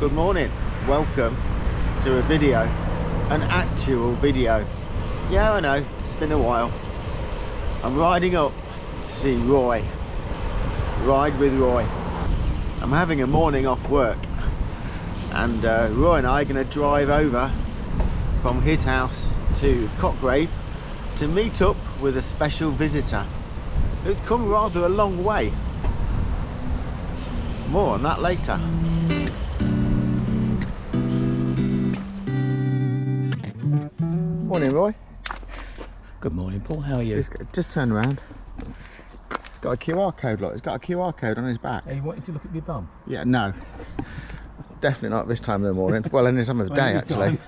good morning. Welcome to a video an actual video. Yeah I know. It's been a while. I'm riding up to see Roy. Ride with Roy. I'm having a morning off work. And uh, Roy and I are going to drive over from his house to Cotgrave to meet up with a special visitor who's come rather a long way. More on that later Morning, Roy. Good morning, Paul. How are you? It's, just turn around. Got a QR code, look. It's got a QR code on his back. Are you wanting to look at your bum? Yeah, no. Definitely not this time of the morning. well, any time of the day, actually.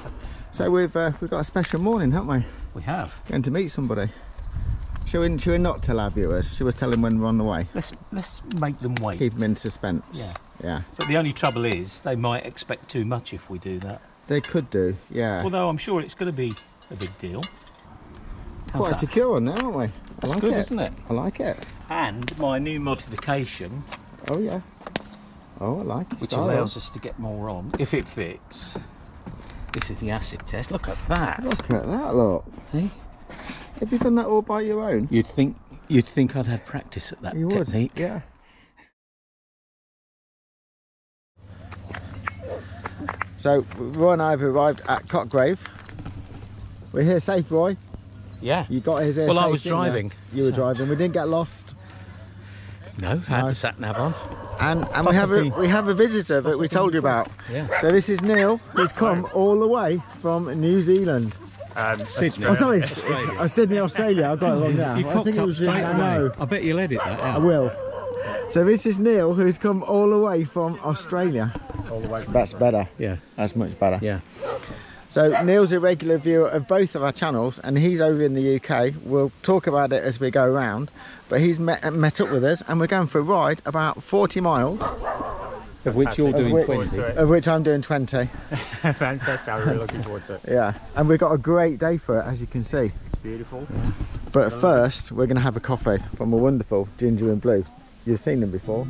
so we've uh, we've got a special morning, haven't we? We have. Going to meet somebody. Shall we, shall we not tell our viewers? Shall we tell them when we're on the way? Let's let's make them wait. Keep them in suspense. Yeah. Yeah. But the only trouble is they might expect too much if we do that. They could do, yeah. Although I'm sure it's going to be a big deal. How's Quite that? secure on there, aren't we? I That's like good, it. isn't it? I like it. And my new modification, Oh yeah. Oh, I like it. which allows us to get more on if it fits. This is the acid test. Look at that. Look at that, look. Hey? Have you done that all by your own? You'd think you'd think I'd had practice at that You would, technique. yeah. So Roy and I have arrived at Cotgrave. We're here safe, Roy. Yeah. You got us here Well, I was didn't you? driving, You were driving. We didn't get lost. No, I had No. the sat nav on. And and we have a we have a visitor that we told you about. Yeah. So this is Neil, who's come all the way from New Zealand. Um, Sydney. Oh, sorry, it's, it's, oh, Sydney, Australia. I've got it wrong now. You I cocked think it up was in, straight I know. I bet you'll edit that I will. So this is Neil, who's come all the way from Australia. All the way from That's better. Yeah. That's much better. Yeah. So Neil's a regular viewer of both of our channels, and he's over in the UK. We'll talk about it as we go around, but he's met, met up with us, and we're going for a ride about 40 miles, Of which you're Of doing which- 20. of which I'm doing 20. Fantastic, I'm really looking forward to it. Yeah, and we've got a great day for it, as you can see. It's beautiful. But first, we're going to have a coffee from a wonderful Ginger and Blue. You've seen them before.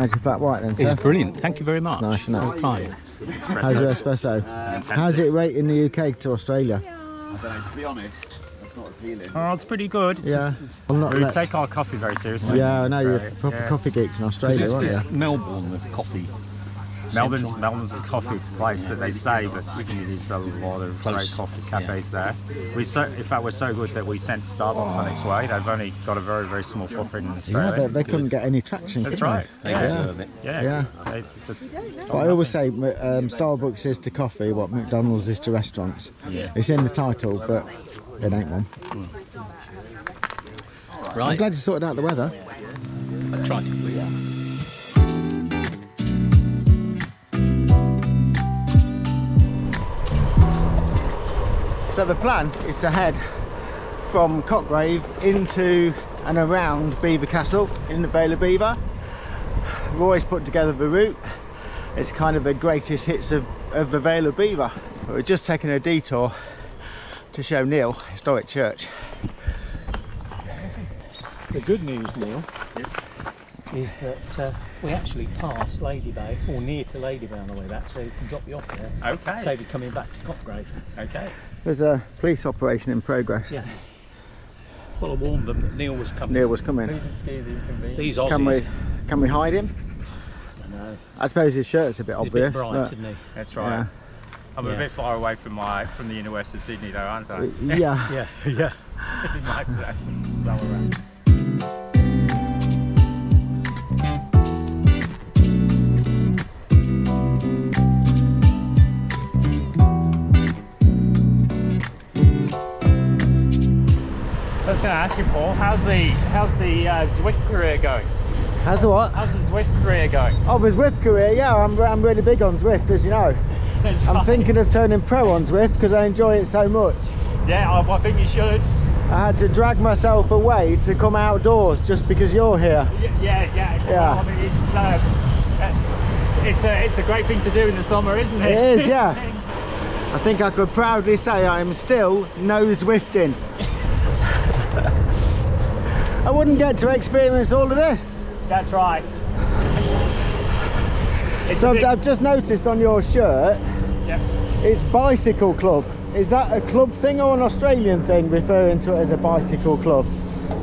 How's your flat white then, sir? It's brilliant. Thank you very much. nice, isn't it? Kind. How's your espresso? How's it rate in the UK to Australia? to be honest, that's not appealing. Oh, it's pretty good. It's Yeah. just- I'm not we let- take our coffee very seriously. Yeah, I know you're proper Yeah. coffee geeks in Australia, aren't you? Melbourne, with coffee. Melbourne's. Melbourne's the coffee place that they say, but Sydney there's a lot of Close, great coffee cafes there. We so, in fact, we're so good that we sent Starbucks on its way. They've only got a very, very small footprint in Yeah, Australia. they, they couldn't get any traction. That's right. They yeah. deserve it. Yeah. Yeah. They just, But I always say um, Starbucks is to coffee what McDonald's is to restaurants. Yeah. It's in the title, but it ain't one. Right. I'm Right. glad you sorted out the weather. I tried to. Yeah. So the plan is to head from Cotgrave into and around Belvoir Castle in the Vale of Belvoir. Roy's put together the route. It's kind of the greatest hits of, of the Vale of Belvoir. But we're just taking a detour to show Neil Historic Church. The good news, Neil, is that uh, we actually pass Lady Bay, or near to Lady Bay on the way back, so we can drop you off there. Okay. Save you coming back to Cotgrave. okay. There's a police operation in progress. Yeah. Well, I warned them that Neil was coming. Neil was coming. These Aussies. Can we can we hide him? I don't know. I suppose his shirt's a bit He's a obvious. bit bright, but- isn't he? That's right. yeah. I'm Yeah. a bit far away from my from the inner west of Sydney, though, aren't I? yeah. Yeah, yeah. You might say. Slow I was going to ask you, Paul, how's the how's the uh, Zwift career going? How's the what? How's the Zwift career going? Oh, the Zwift career, yeah, I'm, I'm really big on Zwift, as you know. I'm thinking of turning pro on Zwift because I enjoy it so much. Yeah, I, I think you should. I had to drag myself away to come outdoors just because you're here. Yeah, yeah, yeah. Yeah. I mean, it's, uh, uh, it's a it's a great thing to do in the summer, isn't it? It is, yeah. I think I could proudly say I am still no Zwifting. I wouldn't get to experience all of this. That's right. It's So a I've, bit- I've just noticed on your shirt, Yep. it's bicycle club. Is that a club thing or an Australian thing referring to it as a bicycle club?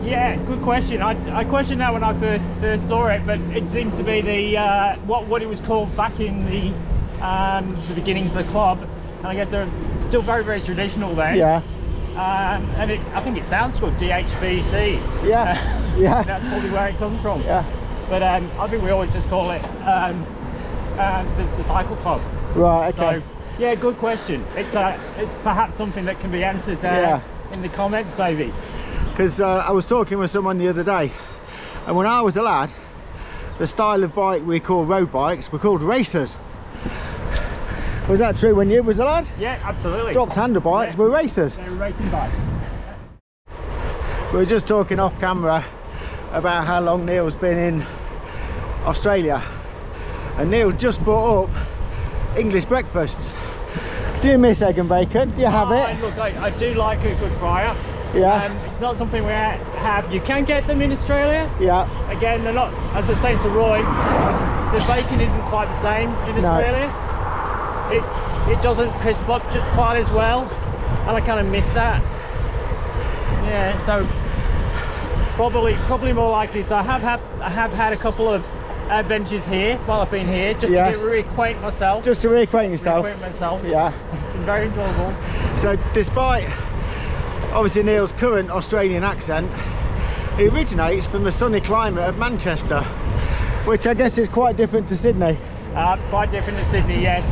Yeah, good question. I, I questioned that when I first first saw it, but it seems to be the uh, what what it was called back in the um, the beginnings of the club, and I guess they're still very very traditional there. Yeah, Um, and it, I think it sounds good, DHBC. yeah, yeah, That's probably where it comes from. yeah. But um, I think we always just call it um, uh, the, the cycle club. Right, okay. So yeah, good question. It's, uh, it's perhaps something that can be answered uh, Yeah. in the comments, maybe. Because uh, I was talking with someone the other day, and when I was a lad, the style of bike we call road bikes were called racers. Was that true when you was a lad? Yeah, absolutely. Dropped hander bikes Yeah. were racers. They're racing bikes. We were just talking off camera about how long Neil's been in Australia. And Neil just brought up English breakfasts. Do you miss egg and bacon? Do you have Oh, it? Look, I, I do like a good fryer. Yeah. Um, it's not something we have. You can get them in Australia. Yeah. Again, they're not, as I was saying to Roy, the bacon isn't quite the same in No. Australia. It it doesn't crisp up quite as well, and I kind of miss that. Yeah, so probably probably more likely. So I have had I have had a couple of adventures here while I've been here, just Yes. to reacquaint myself. Just to reacquaint yourself. reacquaint myself. Yeah. It's been very enjoyable. So despite obviously Neil's current Australian accent, he originates from the sunny climate of Manchester, which I guess is quite different to Sydney. Uh, quite different to Sydney, yes.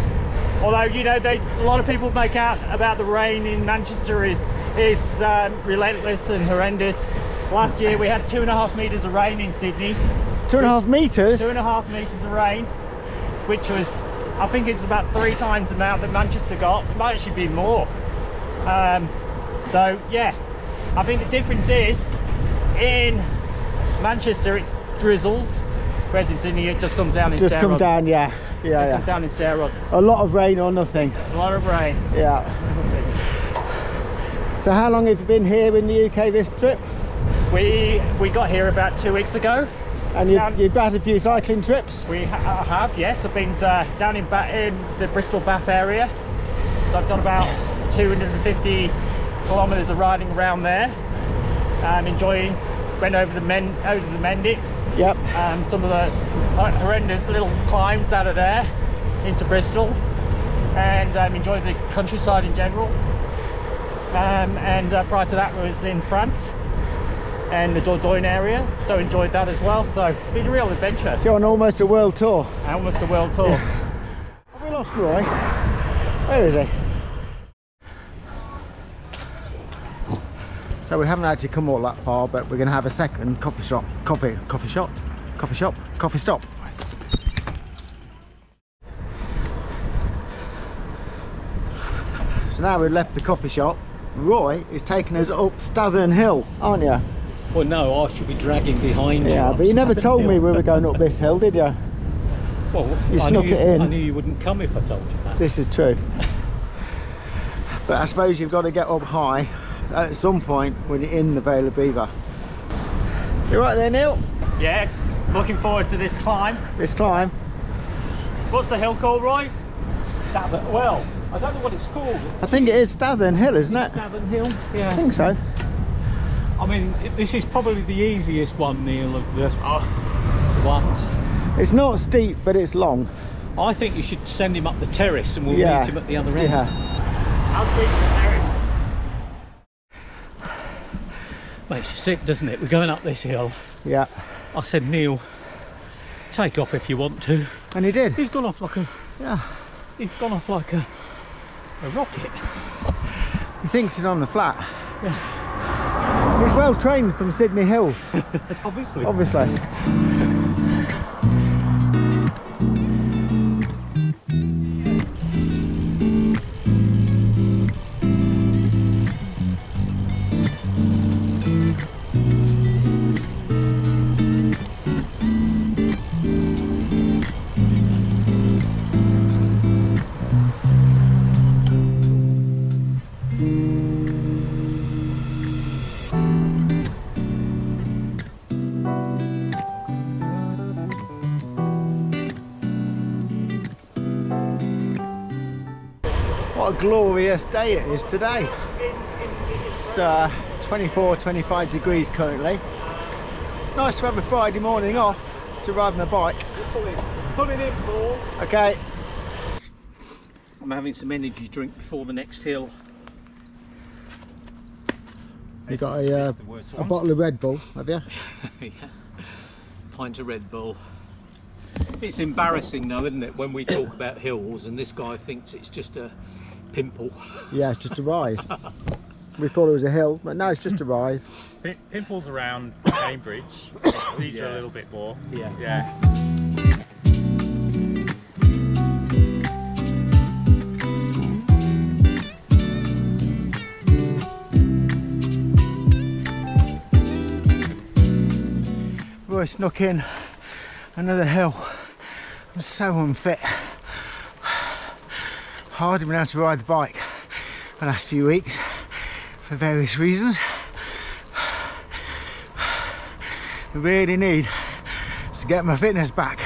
Although you know, they, a lot of people make out about the rain in Manchester is is um, relentless and horrendous. Last year we had two and a half meters of rain in Sydney, Two and a half metres? two and a half meters of rain, which was, I think it's about three times the amount that Manchester got. It might actually be more. Um, so yeah, I think the difference is in Manchester it drizzles, whereas in Sydney it just comes down in Just come down, yeah. It Yeah, comes yeah. down in steroids. A lot of rain or nothing. A lot of rain. Yeah. So how long have you been here in the UK this trip? We we got here about two weeks ago. And you've, you've had a few cycling trips? We ha- I have, yes. I've been uh, down in, ba- in the Bristol Bath area. So I've done about 250 kilometres of riding around there. Um, enjoying. Went over the men over the Mendips. Yep. Um, some of the horrendous little climbs out of there into Bristol, and um, enjoyed the countryside in general. Um, and uh, prior to that was in France and the Dordogne area, so enjoyed that as well. So it's been a real adventure. So you're on almost a world tour. Almost a world tour. Have we lost Roy? Where is he? So we haven't actually come all that far, but we're going to have a second coffee shop, coffee, coffee shop, coffee shop, coffee stop. So now we've left the coffee shop. Roy is taking us up Stathern Hill, aren't you? Well, no, I should be dragging behind you. Yeah, but you never Stathern told me we were going up this hill, did you? Well, You I snuck knew it in. I knew you wouldn't come if I told you that. This is true. But I suppose you've got to get up high at some point when you're in the Vale of Belvoir. You right there, Neil? yeah, looking forward to this climb. This climb. What's the hill called, Roy? Stathern, well, I don't know what it's called. I think it is Stathern Hill, isn't it? Stathern Hill. Yeah. I think so. I mean, this is probably the easiest one, Neil, of the Oh, ones. It's not steep, but it's long. I think you should send him up the terrace and we'll yeah. meet him at the other end. Yeah. how steep is the terrace? Makes you sick, doesn't it? We're going up this hill. Yeah. I said, Neil, take off if you want to. And he did. He's gone off like a, Yeah. he's gone off like a, a rocket. He thinks he's on the flat. Yeah. He's well trained from Sydney Hills, obviously. obviously. What a glorious day it is today. It's uh, 24, 25 degrees currently. Nice to have a Friday morning off to ride my bike. Pulling in, Paul. Okay, I'm having some energy drink before the next hill. you got a, uh, a bottle of Red Bull, have you? yeah. Pint of Red Bull. It's embarrassing though, isn't it, when we talk about hills and this guy thinks it's just a pimple. Yeah, it's just a rise. we thought it was a hill, but no, it's just a rise. Pim- Pimples around Cambridge. These are a little bit more. Yeah. Yeah. Roy snuck in another hill. I'm so unfit. Hardly been able to ride the bike the last few weeks for various reasons. I really need to get my fitness back.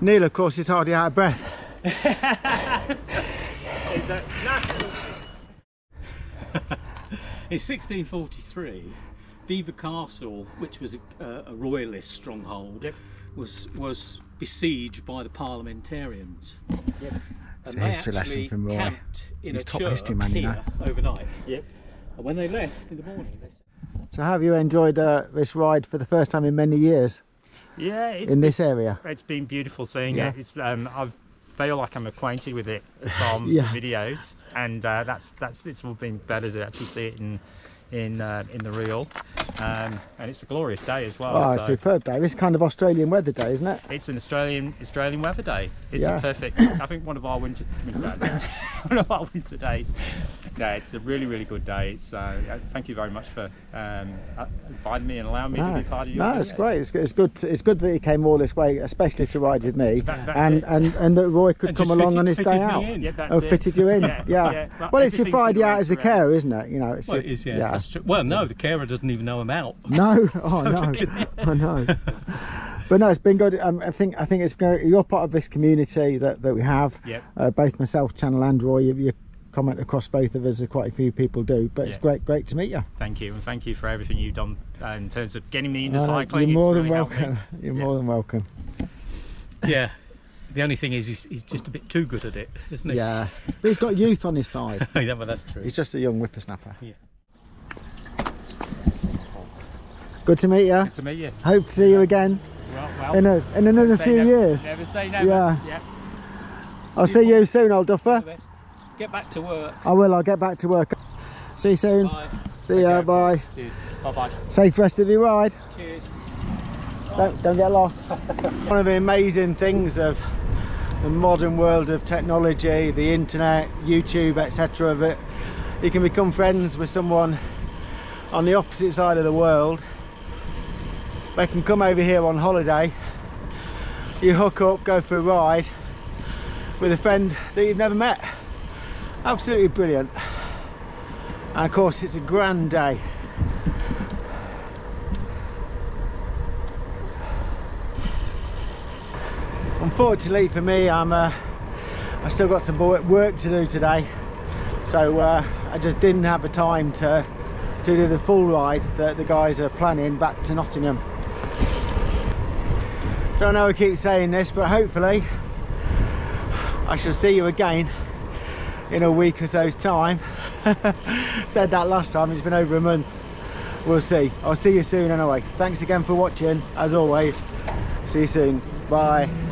Neil, of course, is hardly out of breath. It's a national. In 1643, Belvoir Castle, which was a, a royalist stronghold, Yep. was was besieged by the parliamentarians. Yep. And It's a history lesson actually from Roy. He's top history man, you know. overnight. Yep. And when they left in the morning, they So, have you enjoyed uh, this ride for the first time in many years Yeah, it's, in this area? it's been beautiful seeing Yeah. it. It's, um, I feel like I'm acquainted with it from Yeah. the videos, and uh, that's that's it's all been better to actually see it in in uh, in the real. Um, and it's a glorious day as well. Oh, so superb day. It's kind of Australian weather day, isn't it? It's an Australian Australian weather day. It's Yeah. a perfect. I think one of our winter one of our winter days. No, it's a really really good day. It's, uh, thank you very much for um, uh, inviting me and allowing me to be part of your. no, it's great. It's, it's good. It's good that he came all this way, especially to ride with me, That- that's and, and and that Roy could And come along fitted- on his day out. in. Yeah, that's Oh, it. fitted you in. Yeah, Yeah. yeah. Well, Well, it's your everything's Friday out as a arranged around. carer, isn't it? You know, it's Well, your, it is, yeah. That's true. Well, no, the carer doesn't even know I'm out. No, oh no, I know. But no, it's been good. Um, I think I think it's you're part of this community that, that we have. Yep. Uh, both myself, Channel and Roy. You, you comment across both of us. Quite a few people do. But it's great, great to meet you. Thank you, and thank you for everything you've done uh, in terms of getting me into Uh, cycling. You're more than really welcome. You're Yeah. more than welcome. Yeah. The only thing is, he's, he's just a bit too good at it, isn't he? Yeah, but he's got youth on his side. yeah, well, that's true. He's just a young whippersnapper. Yeah. Good to meet you. Good to meet you. Hope to see you again Well, well. in a, in another few never- years. Never say never. Yeah. yeah. I'll see you soon, old duffer. Get back to work. I will. I'll get back to work. See you soon. Bye. See ya. Bye. Cheers. Bye bye. Safe rest of your ride. Cheers. Don't, don't get lost. One of the amazing things of the modern world of technology, the internet, YouTube, etc. That you can become friends with someone on the opposite side of the world. They can come over here on holiday. You hook up, go for a ride with a friend that you've never met. Absolutely brilliant. And of course, it's a grand day. unfortunately for me I'm uh, I still got some work to do today so uh, I just didn't have the time to to do the full ride that the guys are planning back to Nottingham so I know I keep saying this but hopefully I shall see you again in a week or so's time. Said that last time it's been over a month. We'll see. I'll see you soon anyway. Thanks again for watching as always. See you soon. Bye